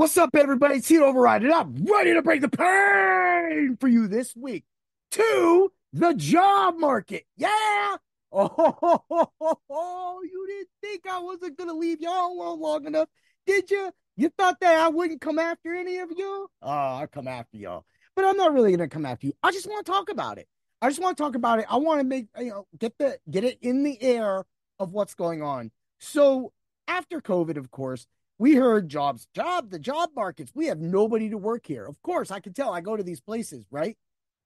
What's up, everybody? It's Heat Override, and I'm ready to break the pain for you this week to the job market. Yeah. Oh, you didn't think I wasn't going to leave y'all alone long enough, did you? You thought that I wouldn't come after any of you? Ah, oh, I'll come after y'all. But I'm not really going to come after you. I just want to talk about it. I just want to talk about it. I want to make, you know, get the get it in the air of what's going on. So after COVID, of course, we heard jobs, job, the job markets. We have nobody to work here. Of course, I can tell. I go to these places, right?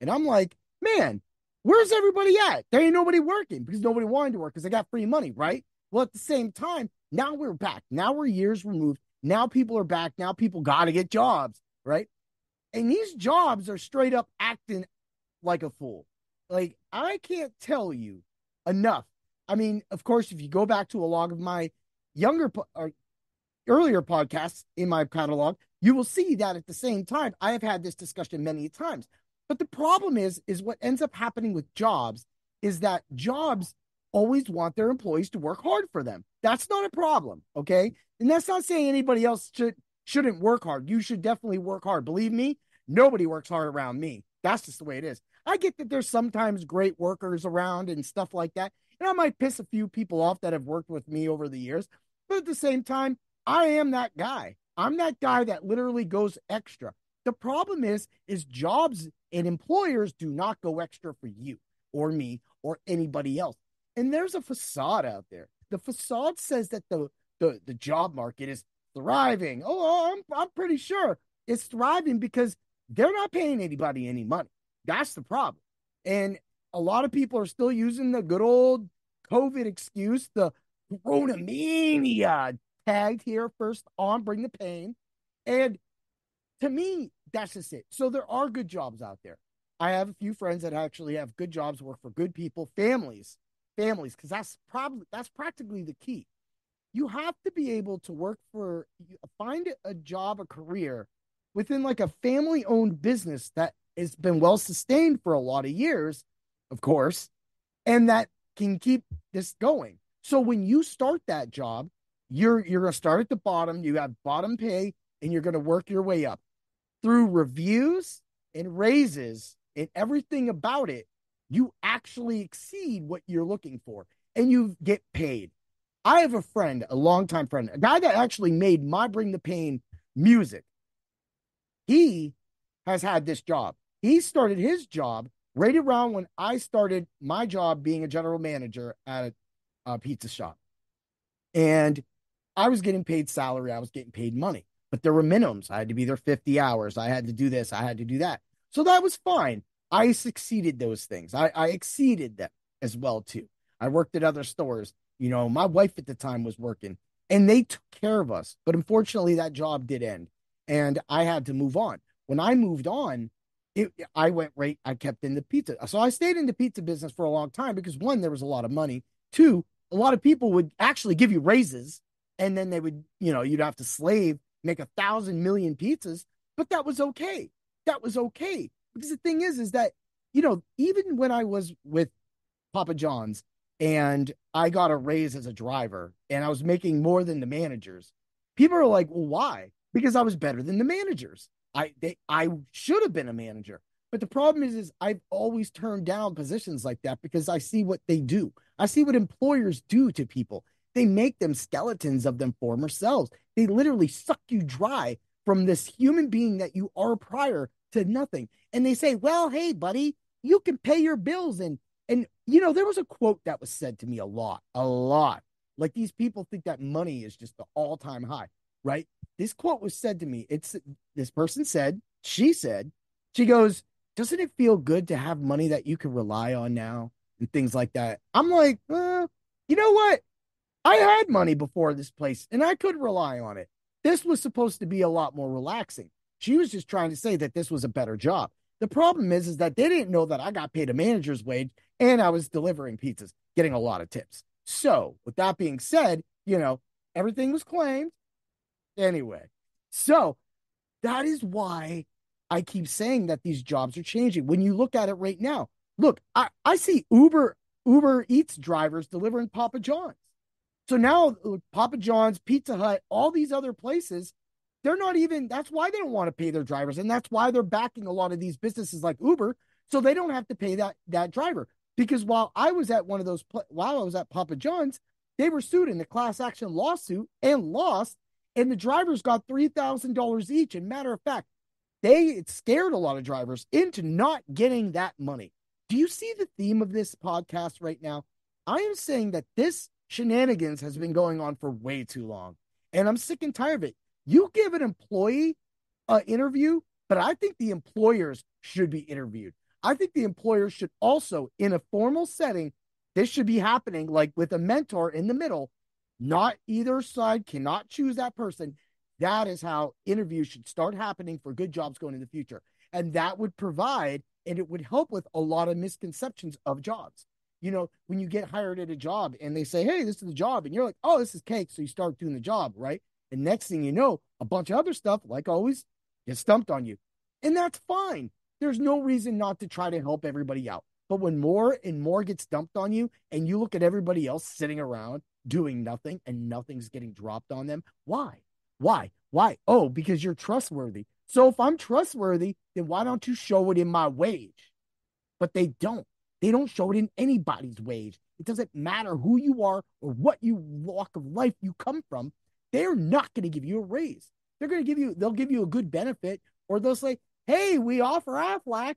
And I'm like, man, where's everybody at? There ain't nobody working because nobody wanted to work because they got free money, right? Well, at the same time, now we're back. Now we're years removed. Now people are back. Now people got to get jobs, right? And these jobs are straight up acting like a fool. Like, I can't tell you enough. I mean, of course, if you go back to a log of my younger or earlier podcasts in my catalog, you will see that at the same time, I have had this discussion many times. But the problem is, is what ends up happening with jobs is that jobs always want their employees to work hard for them. That's not a problem. Okay. And that's not saying anybody else should shouldn't work hard. You should definitely work hard. Believe me, nobody works hard around me. That's just the way it is. I get that there's sometimes great workers around and stuff like that. And I might piss a few people off that have worked with me over the years. But at the same time, I am that guy. I'm that guy that literally goes extra. The problem is, is jobs and employers do not go extra for you or me or anybody else. And there's a facade out there. The facade says that the the, the job market is thriving. Oh, oh I'm I'm pretty sure it's thriving because they're not paying anybody any money. That's the problem. And a lot of people are still using the good old COVID excuse, the Corona mania tagged here first on Bring the Pain. And to me, that's just it. So there are good jobs out there. I have a few friends that actually have good jobs, work for good people, families, families, because that's probably that's practically the key. You have to be able to work for find a job, a career within like a family owned business that has been well sustained for a lot of years, of course, and that can keep this going. So when you start that job, you're you're going to start at the bottom you have bottom pay and you're going to work your way up. Through reviews and raises and everything about it you actually exceed what you're looking for and you get paid. I have a friend a longtime friend a guy that actually made my bring the pain music. He has had this job. He started his job right around when i started my job being a general manager at a, a pizza shop. And I was getting paid salary, I was getting paid money, but there were minimums. I had to be there 50 hours. I had to do this, I had to do that. So that was fine. I succeeded those things. I, I exceeded them as well too. I worked at other stores. You know, my wife at the time was working and they took care of us. But unfortunately, that job did end and I had to move on. When I moved on, it, I went right, I kept in the pizza. So I stayed in the pizza business for a long time because one, there was a lot of money. Two, a lot of people would actually give you raises and then they would, you know, you'd have to slave, make a thousand million pizzas, but that was okay. That was okay. Because the thing is, is that, you know, even when I was with Papa John's and I got a raise as a driver and I was making more than the managers, people are like, well, why? Because I was better than the managers. I they I should have been a manager. But the problem is, is I've always turned down positions like that because I see what they do. I see what employers do to people. They make them skeletons of them former selves. They literally suck you dry from this human being that you are prior to nothing. And they say, well, hey, buddy, you can pay your bills. And, and, you know, there was a quote that was said to me a lot, a lot. Like these people think that money is just the all time high, right? This quote was said to me. It's this person said, she said, she goes, doesn't it feel good to have money that you can rely on now and things like that? I'm like, uh, you know what? I had money before this place and I could rely on it. This was supposed to be a lot more relaxing. She was just trying to say that this was a better job. The problem is, is that they didn't know that I got paid a manager's wage and I was delivering pizzas, getting a lot of tips. So, with that being said, you know, everything was claimed. Anyway, so that is why I keep saying that these jobs are changing. When you look at it right now, look, I, I see Uber Uber Eats drivers delivering Papa John's. So now uh, Papa John's, Pizza Hut, all these other places, they're not even, that's why they don't want to pay their drivers. And that's why they're backing a lot of these businesses like Uber. So they don't have to pay that, that driver. Because while I was at one of those, while I was at Papa John's, they were sued in a class action lawsuit and lost. And the drivers got $3,000 each. And matter of fact, they scared a lot of drivers into not getting that money. Do you see the theme of this podcast right now? I am saying that this shenanigans has been going on for way too long. And I'm sick and tired of it. You give an employee an interview, but I think the employers should be interviewed. I think the employers should also, in a formal setting, this should be happening like with a mentor in the middle. Not either side cannot choose that person. That is how interviews should start happening for good jobs going in the future. And that would provide and it would help with a lot of misconceptions of jobs. You know, when you get hired at a job and they say, Hey, this is the job, and you're like, Oh, this is cake. So you start doing the job, right? And next thing you know, a bunch of other stuff, like always, gets stumped on you. And that's fine. There's no reason not to try to help everybody out. But when more and more gets dumped on you, and you look at everybody else sitting around doing nothing and nothing's getting dropped on them, why? Why? Why? Oh, because you're trustworthy. So if I'm trustworthy, then why don't you show it in my wage? But they don't. They don't show it in anybody's wage. It doesn't matter who you are or what you walk of life you come from. They're not going to give you a raise. They're going to give you, they'll give you a good benefit, or they'll say, hey, we offer Aflac.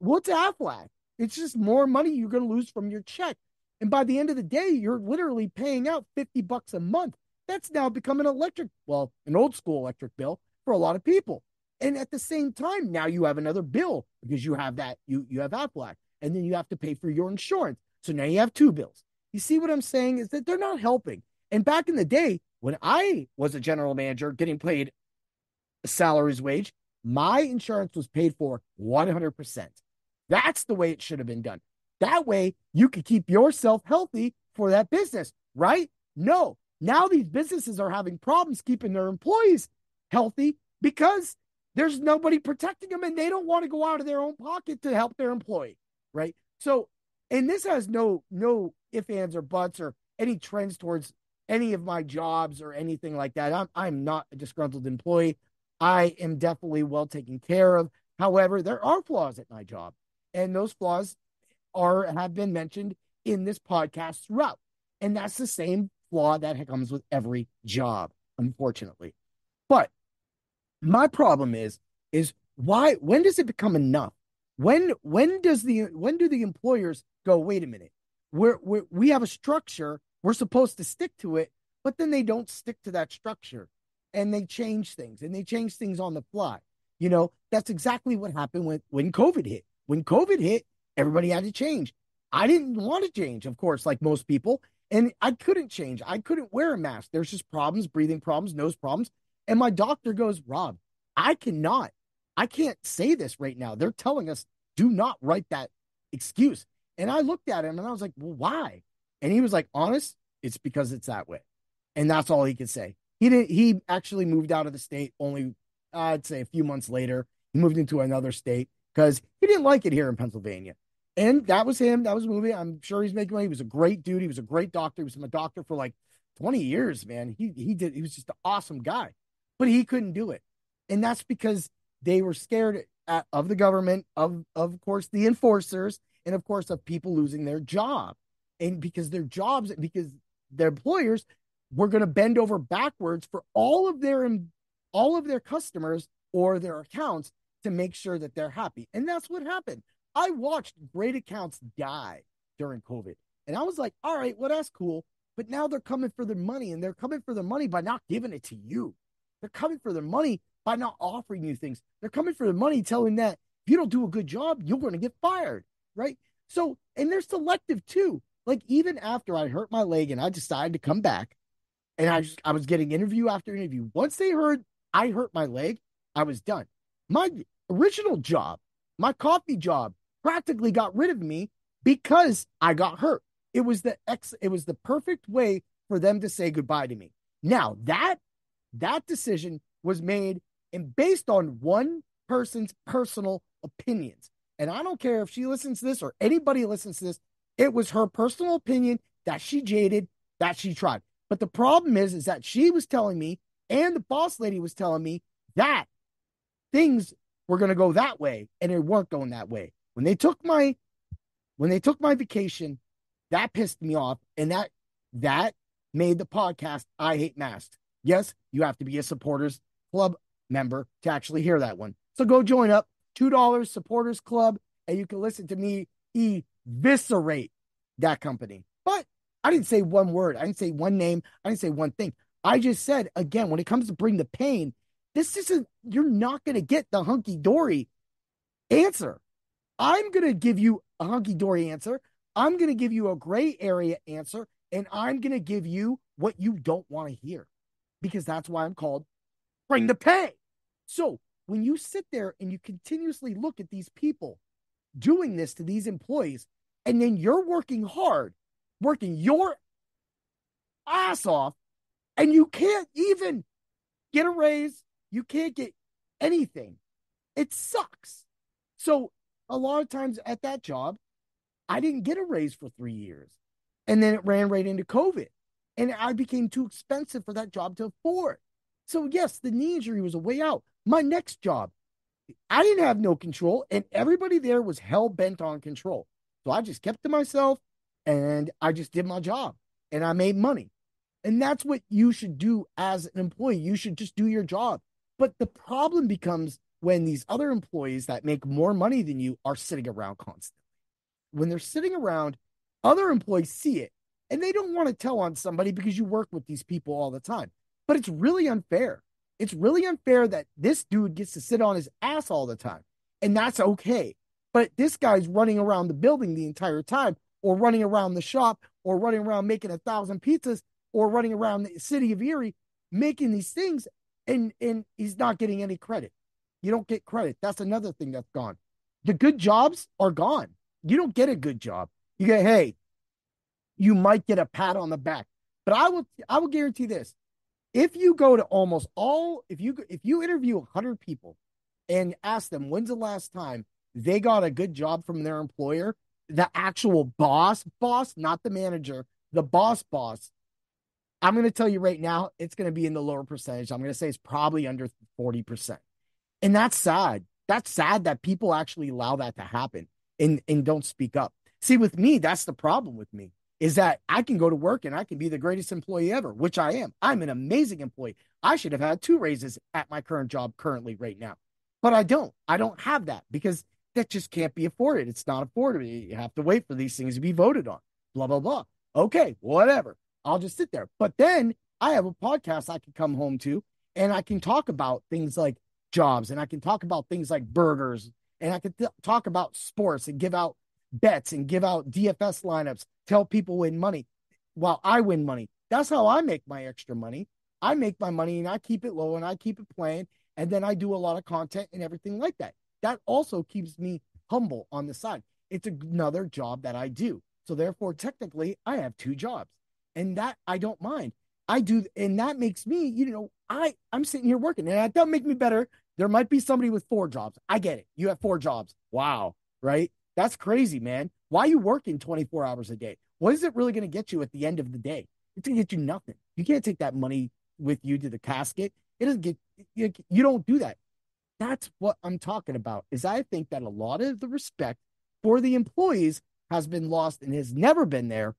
What's Aflac? It's just more money you're going to lose from your check. And by the end of the day, you're literally paying out 50 bucks a month. That's now become an electric, well, an old school electric bill for a lot of people. And at the same time, now you have another bill because you have that, you, you have Aflac, and then you have to pay for your insurance. So now you have two bills. You see what I'm saying is that they're not helping. And back in the day, when I was a general manager getting paid a salary's wage, my insurance was paid for 100%. That's the way it should have been done. That way you could keep yourself healthy for that business, right? No. Now these businesses are having problems keeping their employees healthy because there's nobody protecting them and they don't want to go out of their own pocket to help their employee, right? So, and this has no no if ands or buts or any trends towards any of my jobs or anything like that. I'm I'm not a disgruntled employee. I am definitely well taken care of. However, there are flaws at my job, and those flaws are have been mentioned in this podcast throughout. And that's the same flaw that comes with every job, unfortunately. But my problem is is why when does it become enough when when does the when do the employers go wait a minute. We're, we're we have a structure. We're supposed to stick to it but then they don't stick to that structure and they change things and they change things on the fly. You know that's exactly what happened when when covid hit. When covid hit everybody had to change. I didn't want to change of course like most people and i couldn't change. I couldn't wear a mask. There's just problems breathing problems nose problems. And my doctor goes, Rob, I cannot, I can't say this right now. They're telling us do not write that excuse. And I looked at him and I was like, well, why? And he was like, honest, it's because it's that way. And that's all he could say. He didn't, he actually moved out of the state only, I'd say a few months later. He moved into another state because he didn't like it here in Pennsylvania. And that was him. That was a movie. I'm sure he's making money. He was a great dude. He was a great doctor. He was a doctor for like 20 years, man. He he did he was just an awesome guy but he couldn't do it. And that's because they were scared at, of the government, of, of course, the enforcers, and of course, of people losing their job. And because their jobs, because their employers were going to bend over backwards for all of their all of their customers or their accounts to make sure that they're happy. And that's what happened. I watched great accounts die during COVID. And I was like, all right, well, that's cool. But now they're coming for their money and they're coming for their money by not giving it to you. They're coming for their money by not offering you things. They're coming for the money, telling that if you don't do a good job, you're going to get fired, right? So, and they're selective too. Like even after I hurt my leg and I decided to come back, and I just I was getting interview after interview. Once they heard I hurt my leg, I was done. My original job, my coffee job, practically got rid of me because I got hurt. It was the ex it was the perfect way for them to say goodbye to me. Now that that decision was made and based on one person's personal opinions. And I don't care if she listens to this or anybody listens to this, it was her personal opinion that she jaded, that she tried. But the problem is, is that she was telling me And the boss lady was telling me that things were going to go that way and it weren't going that way. When they took my when they took my vacation, that pissed me off and that that made the podcast I hate masks. Yes, you have to be a supporters club member to actually hear that one. So go join up, $2 supporters club and you can listen to me eviscerate that company. But I didn't say one word. I didn't say one name. I didn't say one thing. I just said again, when it comes to bring the pain, this isn't, you're not going to get the hunky dory answer. I'm going to give you a hunky dory answer. I'm going to give you a gray area answer, and I'm going to give you what you don't want to hear because that's why I'm called Bring the Pay. So when you sit there and you continuously look at these people doing this to these employees, and then you're working hard, working your ass off, and you can't even get a raise, you can't get anything. It sucks. So a lot of times at that job, I didn't get a raise for three years. And then it ran right into COVID. And I became too expensive for that job to afford. So, yes, the knee injury was a way out. My next job, I didn't have no control, and everybody there was hell bent on control. So I just kept to myself and I just did my job and I made money. And that's what you should do as an employee. You should just do your job. But the problem becomes when these other employees that make more money than you are sitting around constantly. When they're sitting around, other employees see it and they don't want to tell on somebody because you work with these people all the time. But it's really unfair. It's really unfair that this dude gets to sit on his ass all the time. And that's okay. But this guy's running around the building the entire time, or running around the shop, or running around making a thousand pizzas, or running around the city of Erie making these things and and he's not getting any credit. You don't get credit. That's another thing that's gone. The good jobs are gone. You don't get a good job. You get hey, you might get a pat on the back. But I will I will guarantee this. If you go to almost all if you if you interview 100 people and ask them when's the last time they got a good job from their employer, the actual boss boss, not the manager, the boss boss I'm going to tell you right now, it's going to be in the lower percentage. I'm going to say it's probably under 40%. And that's sad. That's sad that people actually allow that to happen and, and don't speak up. See, with me, that's the problem with me is that I can go to work and I can be the greatest employee ever, which I am. I'm an amazing employee. I should have had two raises at my current job currently right now, but I don't. I don't have that because that just can't be afforded. It's not affordable. You have to wait for these things to be voted on. Blah, blah, blah. Okay, whatever. I'll just sit there. But then I have a podcast I can come home to and I can talk about things like jobs and I can talk about things like burgers and I can th- talk about sports and give out bets and give out DFS lineups, tell people win money while I win money. That's how I make my extra money. I make my money and I keep it low and I keep it playing. And then I do a lot of content and everything like that. That also keeps me humble on the side. It's another job that I do. So therefore, technically, I have two jobs and that I don't mind. I do, and that makes me, you know, I I'm sitting here working, and that doesn't make me better. There might be somebody with four jobs. I get it. You have four jobs. Wow, right? That's crazy, man. Why are you working 24 hours a day? What is it really going to get you at the end of the day? It's going to get you nothing. You can't take that money with you to the casket. It doesn't get you, you don't do that. That's what I'm talking about. Is I think that a lot of the respect for the employees has been lost and has never been there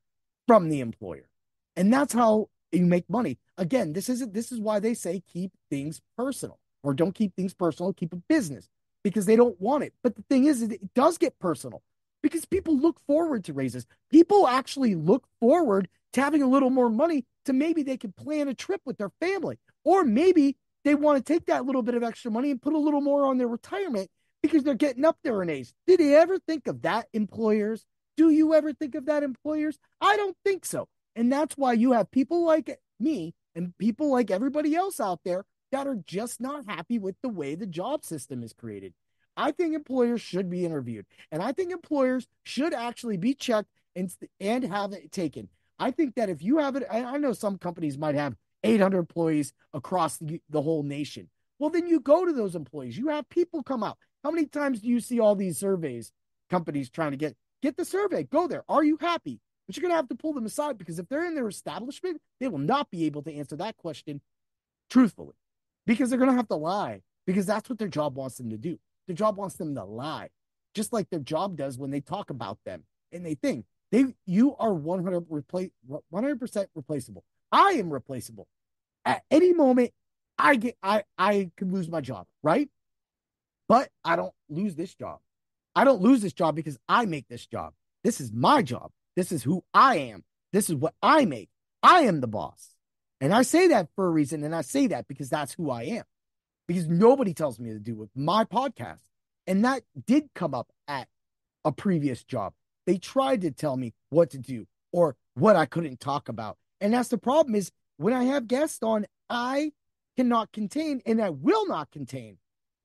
from the employer. And that's how you make money. Again, this isn't this is why they say keep things personal or don't keep things personal, keep a business because they don't want it. But the thing is, it does get personal because people look forward to raises. People actually look forward to having a little more money to maybe they can plan a trip with their family or maybe they want to take that little bit of extra money and put a little more on their retirement because they're getting up there in age. Did they ever think of that, employers? Do you ever think of that, employers? I don't think so. And that's why you have people like me and people like everybody else out there that are just not happy with the way the job system is created. I think employers should be interviewed, and I think employers should actually be checked and and have it taken. I think that if you have it, I know some companies might have 800 employees across the, the whole nation. Well, then you go to those employees. You have people come out. How many times do you see all these surveys? Companies trying to get get the survey. Go there. Are you happy? But you're going to have to pull them aside because if they're in their establishment, they will not be able to answer that question truthfully, because they're going to have to lie because that's what their job wants them to do. Their job wants them to lie, just like their job does when they talk about them and they think they you are 100 replace 100% replaceable. I am replaceable. At any moment, I get I I could lose my job, right? But I don't lose this job. I don't lose this job because I make this job. This is my job. This is who I am. This is what I make. I am the boss. And I say that for a reason. And I say that because that's who I am. Because nobody tells me to do with my podcast. And that did come up at a previous job. They tried to tell me what to do or what I couldn't talk about. And that's the problem is when I have guests on, I cannot contain and I will not contain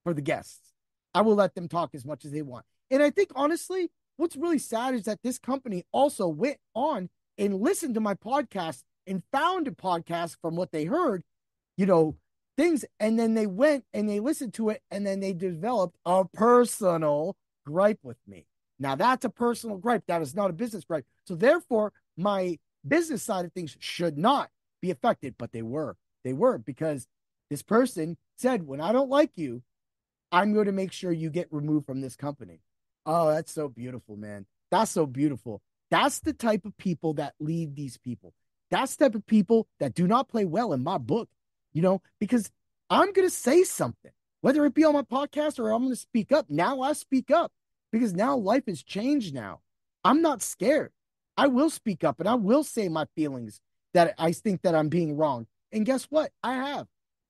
for the guests. I will let them talk as much as they want. And I think honestly, what's really sad is that this company also went on and listened to my podcast and found a podcast from what they heard, you know, things. And then they went and they listened to it and then they developed a personal gripe with me. Now that's a personal gripe. That is not a business gripe. So therefore, my business side of things should not be affected, but they were. They were because this person said, when I don't like you, I'm going to make sure you get removed from this company. Oh, that's so beautiful, man. That's so beautiful. That's the type of people that lead these people. That's the type of people that do not play well in my book, you know, because I'm going to say something, whether it be on my podcast or I'm going to speak up. Now I speak up because now life has changed now. I'm not scared. I will speak up and I will say my feelings that I think that I'm being wrong. And guess what? I have.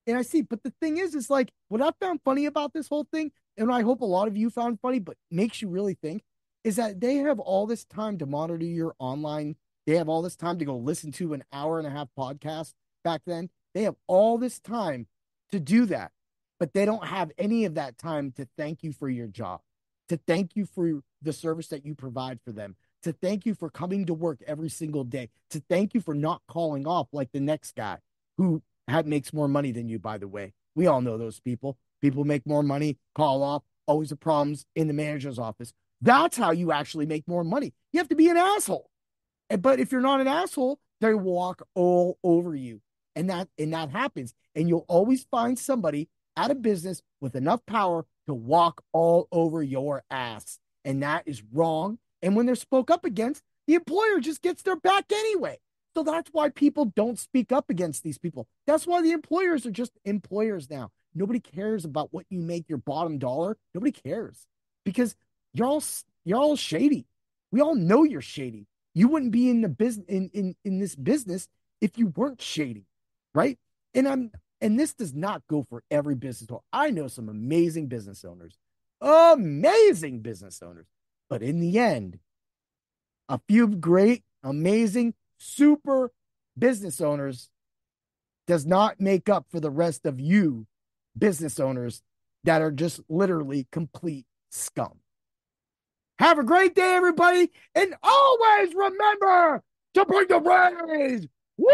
And I see, but the thing is, is like what I found funny about this whole thing, and I hope a lot of you found funny, but makes you really think, is that they have all this time to monitor your online. They have all this time to go listen to an hour and a half podcast back then. They have all this time to do that, but they don't have any of that time to thank you for your job, to thank you for the service that you provide for them, to thank you for coming to work every single day, to thank you for not calling off like the next guy who had, makes more money than you, by the way. We all know those people. People make more money, call off, always the problems in the manager's office. That's how you actually make more money. You have to be an asshole. Eh, but if you're not an asshole, they walk all over you. And that and that happens. And you'll always find somebody out of business with enough power to walk all over your ass. And that is wrong. And when they're spoke up against, the employer just gets their back anyway. So that's why people don't speak up against these people. That's why the employers are just employers now. Nobody cares about what you make your bottom dollar. Nobody cares because you're all you're all shady. We all know you're shady. You wouldn't be in the business in, in in this business if you weren't shady, right? And I'm and this does not go for every business owner. I know some amazing business owners, amazing business owners, but in the end, a few great, amazing, super business owners does not make up for the rest of you business owners that are just literally complete scum. Have a great day, everybody. And always remember to bring the rage. Woo!